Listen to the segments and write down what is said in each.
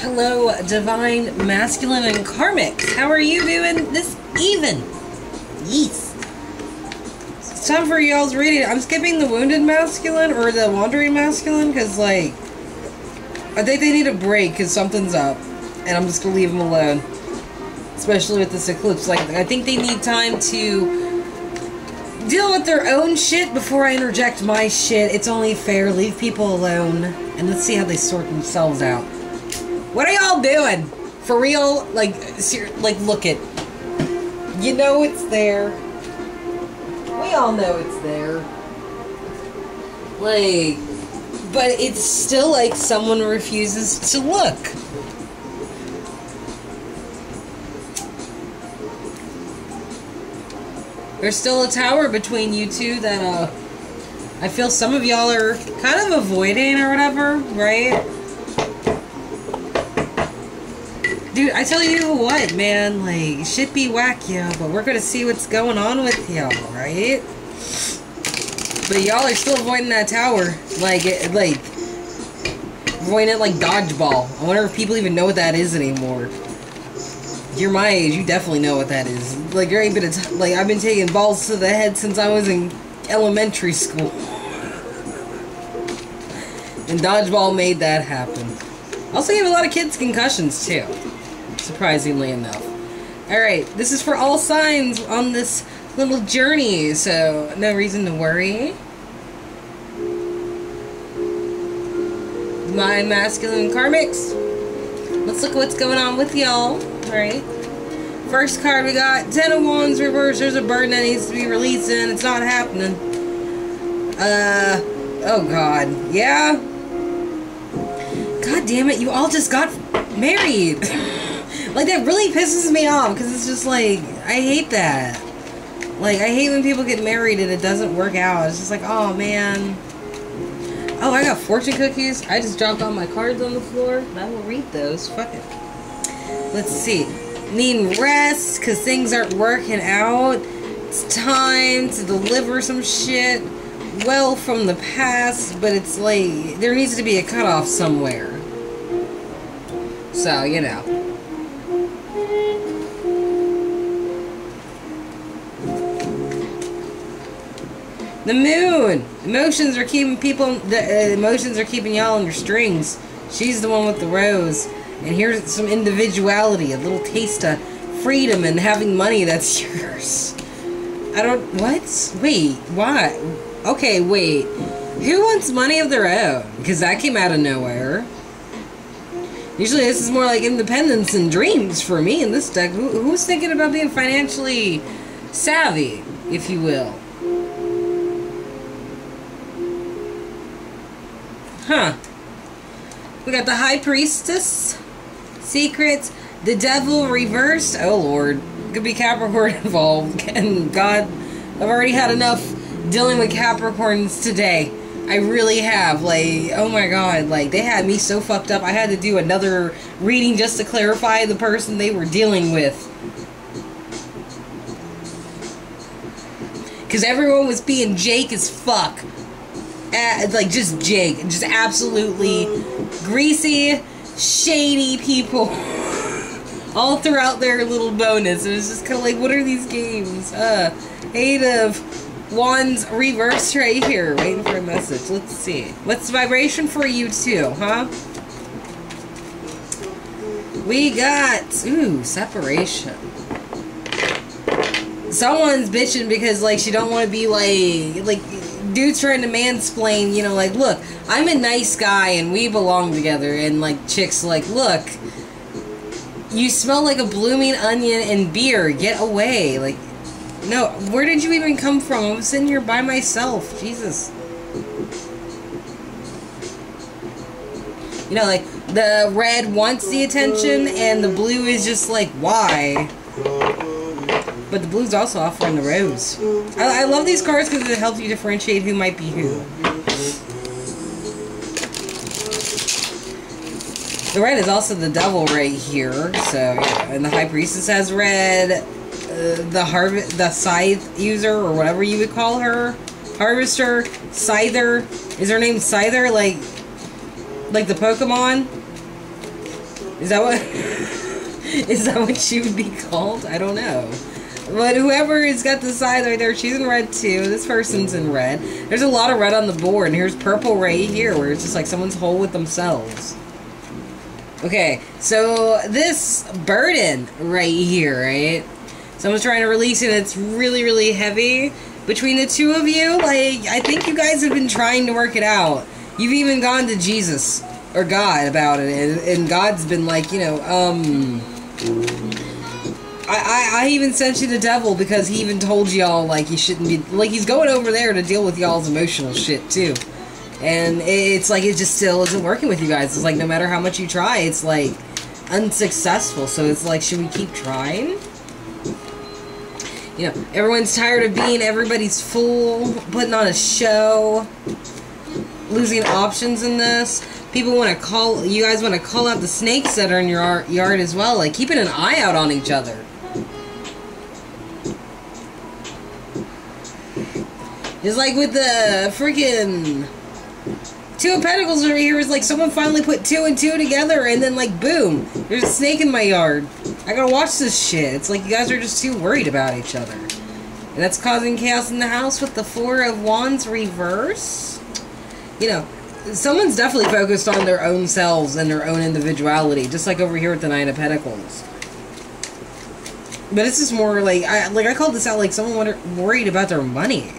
Hello, divine, masculine, and karmic. How are you doing this even? Yes. It's time for y'all's reading. I'm skipping the wounded masculine or the wandering masculine because, like, I think they need a break because something's up, and I'm just gonna leave them alone. Especially with this eclipse. Like, I think they need time to deal with their own shit before I interject my shit. It's only fair. Leave people alone, and let's see how they sort themselves out. What are y'all doing? For real? Like, ser- like, look it. You know it's there. We all know it's there. Like, but it's still like someone refuses to look. There's still a tower between you two that, uh, I feel some of y'all are kind of avoiding or whatever, right? Dude, I tell you what, man, like, shit be whack, yeah, but we're gonna see what's going on with y'all, right? But y'all are still avoiding that tower. Like, like, avoiding it like dodgeball. I wonder if people even know what that is anymore. You're my age, you definitely know what that is. Like, there ain't been a like, I've been taking balls to the head since I was in elementary school. And dodgeball made that happen. Also gave a lot of kids concussions, too surprisingly enough. Alright, this is for all signs on this little journey, so no reason to worry. My masculine karmics. Let's look at what's going on with y'all. Alright. First card we got Ten of Wands reverse. There's a burden that needs to be released and it's not happening. Uh oh god. Yeah? God damn it, you all just got married. Like, that really pisses me off, because it's just like, I hate that. Like, I hate when people get married and it doesn't work out. It's just like, oh, man. Oh, I got fortune cookies. I just dropped all my cards on the floor. I will read those. Fuck it. Let's see. Need rest, because things aren't working out. It's time to deliver some shit well from the past, but it's like, there needs to be a cutoff somewhere. So, you know. The moon. Emotions are keeping people. The uh, emotions are keeping y'all on your strings. She's the one with the rose, and here's some individuality, a little taste of freedom and having money that's yours. I don't. What? Wait. Why? Okay. Wait. Who wants money of their own? Because that came out of nowhere. Usually this is more like independence and dreams for me in this deck. Who, who's thinking about being financially savvy, if you will? Huh. We got the High Priestess, Secrets, the Devil reversed. Oh lord, could be Capricorn involved. And God, I've already had enough dealing with Capricorns today. I really have. Like, oh my god, like they had me so fucked up. I had to do another reading just to clarify the person they were dealing with. Because everyone was being Jake as fuck uh, like just jig, just absolutely greasy, shady people all throughout their little bonus. It was just kind of like, what are these games? Uh, eight of wands reversed right here, waiting for a message. Let's see. What's the vibration for you too, huh? We got, ooh, separation. Someone's bitching because, like, she don't want to be, like, like, dude's trying to mansplain, you know, like, look, I'm a nice guy and we belong together. And, like, chick's like, look, you smell like a blooming onion and beer. Get away. Like, no, where did you even come from? I was sitting here by myself. Jesus. You know, like, the red wants the attention and the blue is just like, why? But the blue's also offering the rose. I, I love these cards because it helps you differentiate who might be who. The red is also the devil right here. So, yeah. And the high priestess has red. Uh, the harvest, the scythe user, or whatever you would call her. Harvester, Scyther. Is her name Scyther? Like, like the Pokemon? Is that what? is that what she would be called? I don't know. But whoever has got the side right there, she's in red too. This person's in red. There's a lot of red on the board, and here's purple right here, where it's just like someone's whole with themselves. Okay, so this burden right here, right? Someone's trying to release it. It's really, really heavy. Between the two of you, like, I think you guys have been trying to work it out. You've even gone to Jesus or God about it, and, and God's been like, you know, um. I, I, I even sent you the devil because he even told y'all, like, you shouldn't be. Like, he's going over there to deal with y'all's emotional shit, too. And it's like it just still isn't working with you guys. It's like no matter how much you try, it's like unsuccessful. So it's like, should we keep trying? You know, everyone's tired of being everybody's fool, putting on a show, losing options in this. People want to call, you guys want to call out the snakes that are in your yard as well. Like, keeping an eye out on each other. Just like with the freaking Two of Pentacles over here is like someone finally put two and two together and then like boom, there's a snake in my yard. I gotta watch this shit. It's like you guys are just too worried about each other. And that's causing chaos in the house with the Four of Wands reverse. You know, someone's definitely focused on their own selves and their own individuality, just like over here with the Nine of Pentacles. But this is more like I like I called this out like someone worried about their money.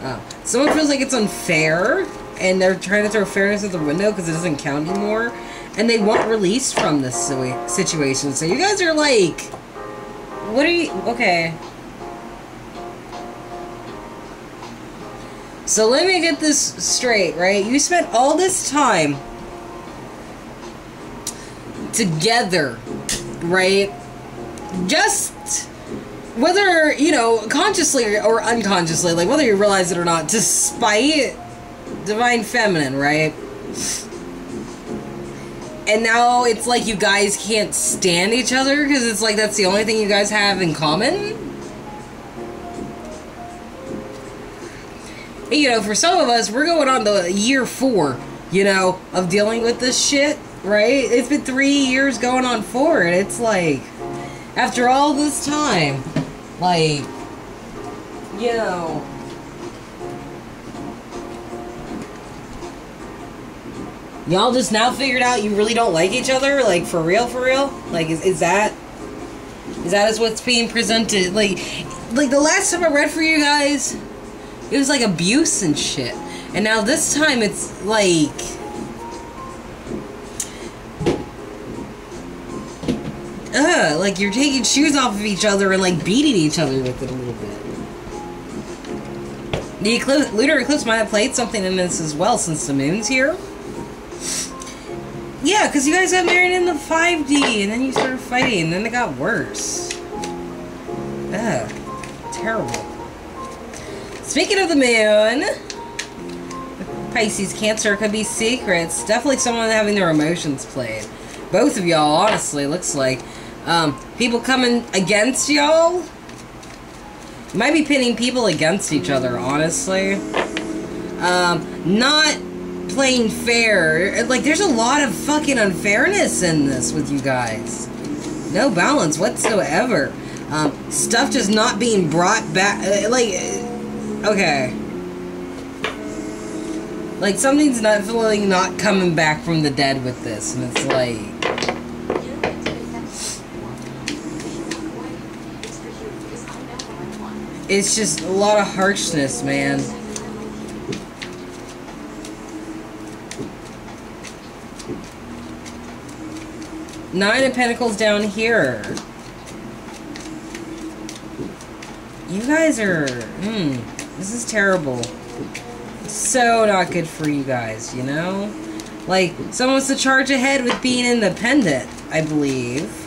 Uh, someone feels like it's unfair and they're trying to throw fairness at the window because it doesn't count anymore. And they want release from this situation. So you guys are like, what are you? Okay. So let me get this straight, right? You spent all this time together, right? Just whether, you know, consciously or unconsciously, like whether you realize it or not, despite Divine Feminine, right? And now it's like you guys can't stand each other because it's like that's the only thing you guys have in common. you know, for some of us, we're going on the year four, you know, of dealing with this shit, right? It's been three years going on four, and it's like, after all this time, like, you know, Y'all just now figured out you really don't like each other? Like, for real, for real? Like, is, is that... Is that is what's being presented? Like, like the last time I read for you guys, it was like abuse and shit. And now this time it's like... Ugh, like you're taking shoes off of each other and like beating each other with it a little bit. The eclipse, lunar eclipse might have played something in this as well since the moon's here. Yeah, because you guys got married in the 5D, and then you started fighting, and then it got worse. Ugh. Terrible. Speaking of the moon, Pisces, Cancer could be secrets. Definitely someone having their emotions played. Both of y'all, honestly, looks like. Um, people coming against y'all. Might be pitting people against each other, honestly. Um, not playing fair. Like, there's a lot of fucking unfairness in this with you guys. No balance whatsoever. Um, stuff just not being brought back. Uh, like, uh, okay. Like, something's not feeling not coming back from the dead with this. And it's like. It's just a lot of harshness, man. Nine of Pentacles down here. You guys are... Hmm. This is terrible. So not good for you guys, you know? Like, someone wants to charge ahead with being independent, I believe.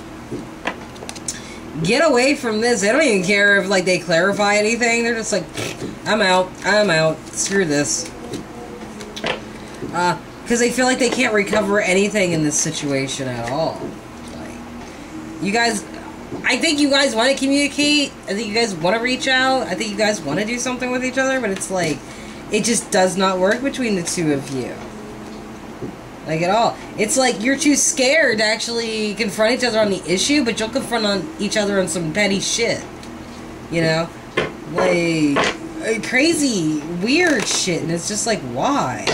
Get away from this. They don't even care if, like, they clarify anything. They're just like, I'm out. I'm out. Screw this. Uh, because they feel like they can't recover anything in this situation at all. Like, you guys, I think you guys want to communicate. I think you guys want to reach out. I think you guys want to do something with each other, but it's like, it just does not work between the two of you. Like at all. It's like you're too scared to actually confront each other on the issue, but you'll confront on each other on some petty shit. You know? Like uh, crazy, weird shit, and it's just like, why?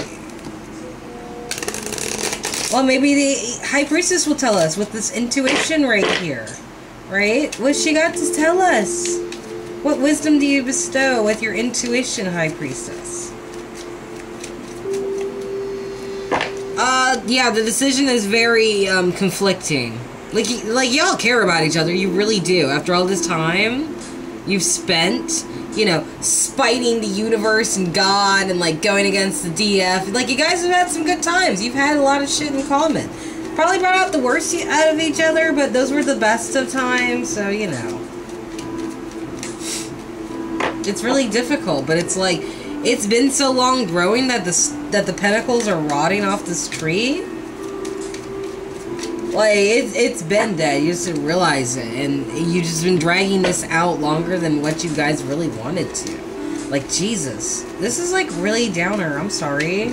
Well, maybe the High Priestess will tell us with this intuition right here. Right? What she got to tell us? What wisdom do you bestow with your intuition, High Priestess? Yeah, the decision is very, um, conflicting. Like, like y'all care about each other, you really do. After all this time you've spent, you know, spiting the universe and God and, like, going against the DF. Like, you guys have had some good times. You've had a lot of shit in common. Probably brought out the worst out of each other, but those were the best of times, so, you know. It's really difficult, but it's like it's been so long growing that the that the pentacles are rotting off this tree. Like it's it's been dead. You just didn't realize it, and you just been dragging this out longer than what you guys really wanted to. Like Jesus, this is like really downer. I'm sorry.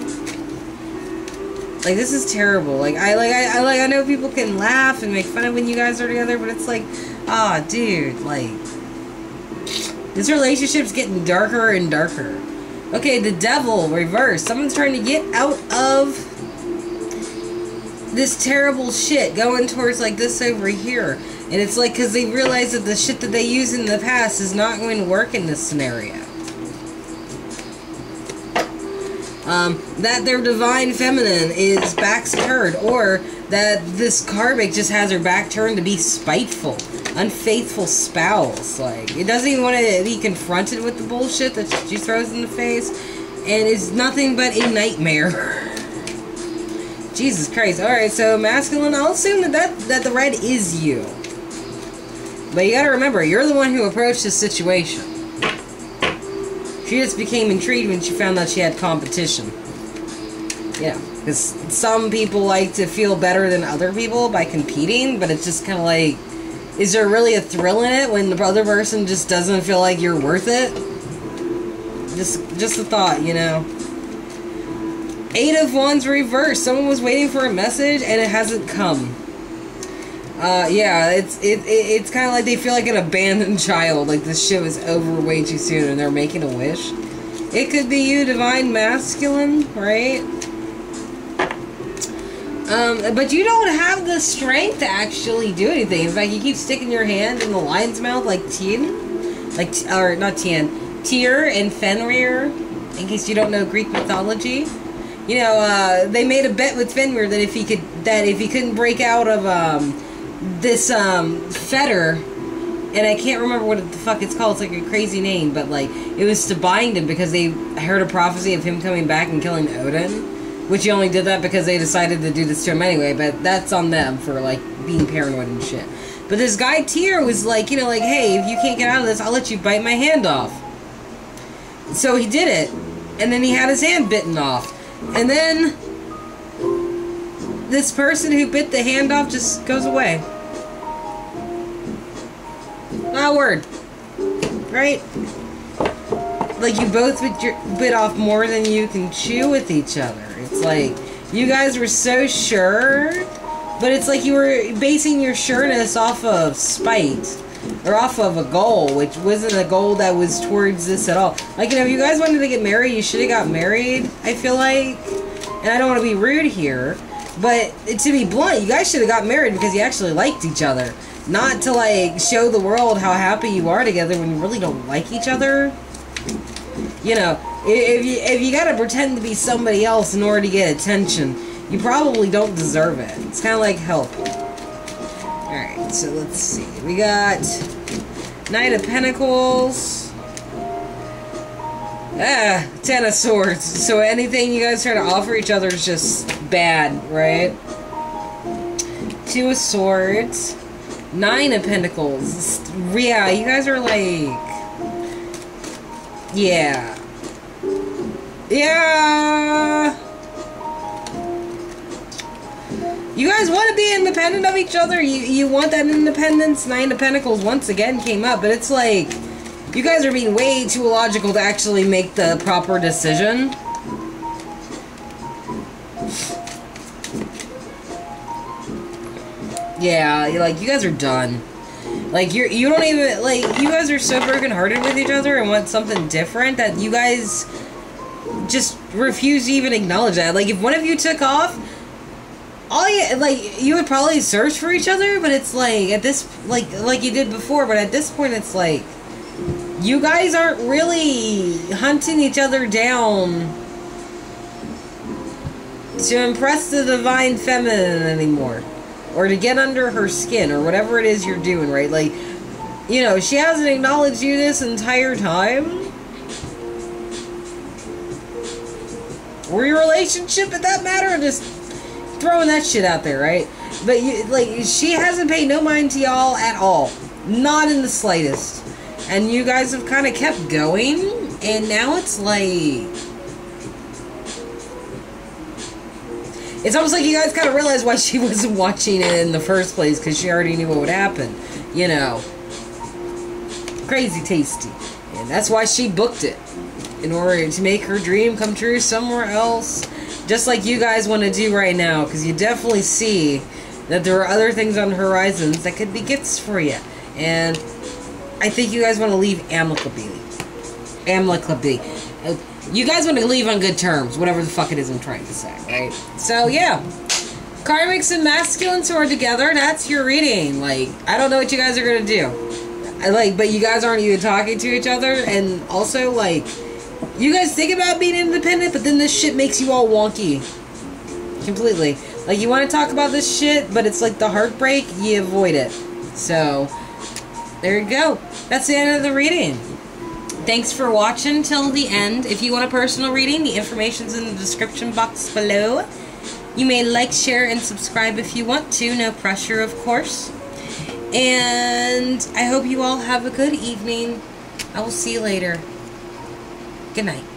Like this is terrible. Like I like I, I like I know people can laugh and make fun of when you guys are together, but it's like, ah, oh, dude, like this relationship's getting darker and darker. Okay, the devil, reverse. Someone's trying to get out of this terrible shit going towards like this over here. And it's like because they realize that the shit that they used in the past is not going to work in this scenario. Um, that their divine feminine is back turned, or that this karmic just has her back turned to be spiteful unfaithful spouse. Like, it doesn't even want to be confronted with the bullshit that she throws in the face, and it's nothing but a nightmare. Jesus Christ. Alright, so masculine, I'll assume that, that that the red is you. But you gotta remember, you're the one who approached this situation. She just became intrigued when she found out she had competition. Yeah, because some people like to feel better than other people by competing, but it's just kind of like is there really a thrill in it when the other person just doesn't feel like you're worth it? Just, just a thought, you know. Eight of Wands reversed. Someone was waiting for a message and it hasn't come. Uh, yeah, it's it, it it's kind of like they feel like an abandoned child. Like this shit was over way too soon, and they're making a wish. It could be you, divine masculine, right? Um, but you don't have the strength to actually do anything. In fact, you keep sticking your hand in the lion's mouth like Tien, like or not Tien, Tyr and Fenrir. In case you don't know Greek mythology, you know uh, they made a bet with Fenrir that if he could, that if he couldn't break out of um, this um, fetter, and I can't remember what the fuck it's called. It's like a crazy name, but like it was to bind him because they heard a prophecy of him coming back and killing Odin. Which you only did that because they decided to do this to him anyway, but that's on them for, like, being paranoid and shit. But this guy Tyr was like, you know, like, hey, if you can't get out of this, I'll let you bite my hand off. So he did it. And then he had his hand bitten off. And then this person who bit the hand off just goes away. Not a word. Right? Like you both bit, your, bit off more than you can chew with each other. It's like you guys were so sure, but it's like you were basing your sureness off of spite or off of a goal, which wasn't a goal that was towards this at all. Like, you know, if you guys wanted to get married, you should have got married, I feel like. And I don't want to be rude here, but to be blunt, you guys should have got married because you actually liked each other. Not to, like, show the world how happy you are together when you really don't like each other. You know, if you if you gotta pretend to be somebody else in order to get attention, you probably don't deserve it. It's kind of like help. All right, so let's see. We got Knight of Pentacles. Ah, Ten of Swords. So anything you guys try to offer each other is just bad, right? Two of Swords. Nine of Pentacles. Yeah, you guys are like... Yeah. Yeah. You guys want to be independent of each other. You you want that independence. Nine of Pentacles once again came up, but it's like you guys are being way too illogical to actually make the proper decision. Yeah, like you guys are done. Like you're you don't even like you guys are so broken hearted with each other and want something different that you guys just refuse to even acknowledge that. Like if one of you took off, all you like you would probably search for each other, but it's like at this like like you did before, but at this point it's like you guys aren't really hunting each other down to impress the divine feminine anymore or to get under her skin or whatever it is you're doing, right? Like, you know, she hasn't acknowledged you this entire time. Or your relationship, at that matter, just throwing that shit out there, right? But you, like, she hasn't paid no mind to y'all at all, not in the slightest. And you guys have kind of kept going, and now it's like It's almost like you guys kind of realized why she wasn't watching it in the first place because she already knew what would happen. You know. Crazy tasty. And that's why she booked it. In order to make her dream come true somewhere else. Just like you guys want to do right now. Because you definitely see that there are other things on horizons that could be gifts for you. And I think you guys want to leave amicably. Amicably uh, you guys want to leave on good terms, whatever the fuck it is I'm trying to say, right? So yeah, karmics and masculines who are together. That's your reading. Like I don't know what you guys are gonna do. I like, but you guys aren't even talking to each other, and also like, you guys think about being independent, but then this shit makes you all wonky, completely. Like you want to talk about this shit, but it's like the heartbreak, you avoid it. So there you go. That's the end of the reading. Thanks for watching till the end. If you want a personal reading, the information's in the description box below. You may like, share, and subscribe if you want to. No pressure, of course. And I hope you all have a good evening. I will see you later. Good night.